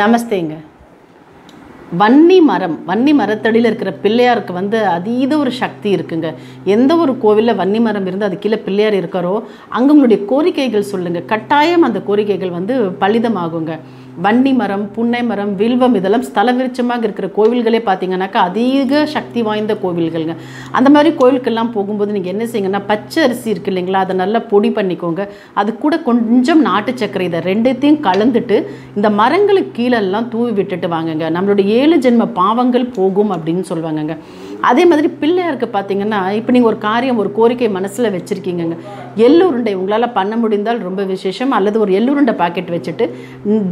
Namastenga. Vanni மரம் வன்னி மரத்தடியில் இருக்கிற பிள்ளையாருக்கு வந்து அதீத ஒரு சக்தி இருக்குங்க. எந்த ஒரு கோவிலில் வன்னி மரம் இருந்து அது கீழே பிள்ளையார் இருக்காரோ அங்கே உங்களுடைய கோரிக்கைகள் சொல்லுங்கள் கட்டாயம் அந்த கோரிக்கைகள் வந்து பலிதமாகுங்க. வன்னி மரம் புன்னை மரம் வில்வம் இதெல்லாம் ஸ்தல விருச்சமாக இருக்கிற கோவில்களே பார்த்தீங்கன்னாக்கா அதிக சக்தி வாய்ந்த கோவில்கள்ங்க. அந்த மாதிரி கோவிலுக்கெல்லாம் போகும்போது நீங்கள் என்ன செய்யுங்கன்னா பச்சை அரிசி இருக்கு இல்லைங்களா அதை நல்லா பொடி பண்ணிக்கோங்க. அது கூட கொஞ்சம் நாட்டு சர்க்கரை இதை ரெண்டுத்தையும் கலந்துட்டு இந்த மரங்களுக்கு கீழெல்லாம் தூவி விட்டுட்டு வாங்குங்க. நம்மளுடைய ஏழு ஜென்ம பாவங்கள் போகும் அப்படின்னு சொல்லுவாங்கங்க. அதே மாதிரி பிள்ளையாருக்கு பார்த்தீங்கன்னா இப்போ நீங்கள் ஒரு காரியம் ஒரு கோரிக்கை மனசில் வச்சுருக்கீங்கங்க. எள்ளுருண்டை உங்களால் பண்ண முடிந்தால் ரொம்ப விசேஷம் அல்லது ஒரு எள்ளுருண்டை பாக்கெட் வச்சுட்டு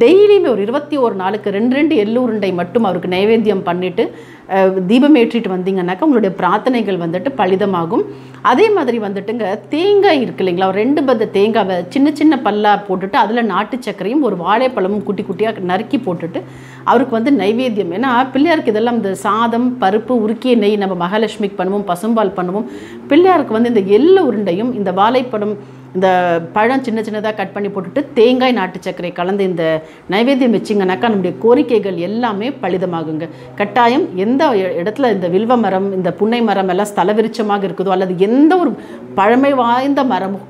டெய்லியுமே ஒரு இருபத்தி ஒரு நாளுக்கு ரெண்டு ரெண்டு எள்ளுருண்டை மட்டும் அவருக்கு நைவேத்தியம் பண்ணிவிட்டு தீபம் ஏற்றிட்டு வந்தீங்கன்னாக்கா உங்களுடைய பிரார்த்தனைகள் வந்துட்டு பலிதமாகும். அதே மாதிரி வந்துட்டுங்க தேங்காய் இருக்கு இல்லைங்களா? ஒரு ரெண்டு பத்த தேங்காவை சின்ன சின்ன பல்லா போட்டுட்டு அதில் நாட்டு சர்க்கரையும் ஒரு வாழைப்பழமும் குட்டி குட்டியாக நறுக்கி போட்டுட்டு அவருக்கு வந்து நைவேத்தியம். ஏன்னா பிள்ளையாருக்கு இதெல்லாம் இந்த சாதம் பருப்பு உருக்கிய நெய் நம்ம மகாலட்சுமிக்கு பண்ணுவோம் பசும்பால் பண்ணுவோம். பிள்ளையாருக்கு வந்து இந்த எள்ளு உருண்டையும் இந்த வாழைப்பழம் இந்த பழம் சின்ன சின்னதாக கட் பண்ணி போட்டுட்டு தேங்காய் நாட்டு சர்க்கரை கலந்து இந்த நைவேத்தியம் வச்சிங்கனாக்கா நம்முடைய கோரிக்கைகள் எல்லாமே பலிதமாகுங்க. கட்டாயம் எந்த இடத்துல இந்த வில்வ மரம் இந்த புன்னை மரம் எல்லாம் ஸ்தலவிருச்சமாக இருக்குதோ அல்லது எந்த ஒரு பழமை வாய்ந்த மரமோ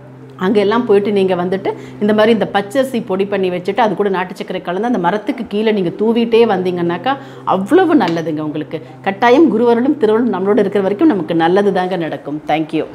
அங்கெல்லாம் போயிட்டு நீங்கள் வந்துட்டு இந்த மாதிரி இந்த பச்சரிசி பொடி பண்ணி வச்சுட்டு அது கூட நாட்டு சர்க்கரை கலந்து அந்த மரத்துக்கு கீழே நீங்கள் தூவிட்டே வந்தீங்கன்னாக்கா அவ்வளவு நல்லதுங்க உங்களுக்கு. கட்டாயம் குருவருளும் திருவருளும் நம்மளோட இருக்கிற வரைக்கும் நமக்கு நல்லது தாங்க நடக்கும் தேங்க்யூ